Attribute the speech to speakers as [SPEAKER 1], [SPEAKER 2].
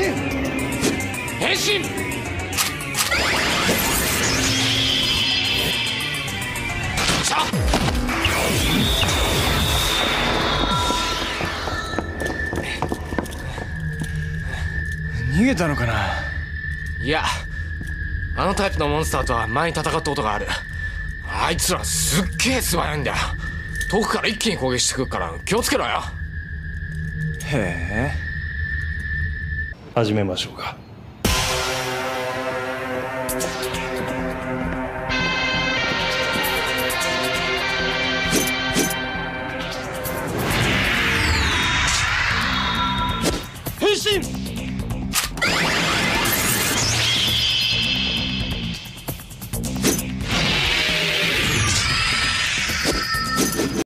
[SPEAKER 1] 身。
[SPEAKER 2] 変身。しゃ
[SPEAKER 1] 逃げたのかな？い
[SPEAKER 2] やあのタイプのモンスターとは前に戦ったことがある。あいつらすっげえ素早いんだよ。遠くから一気に攻撃してくるから気をつけろよ。
[SPEAKER 1] へえ
[SPEAKER 3] 始めましょうか。変身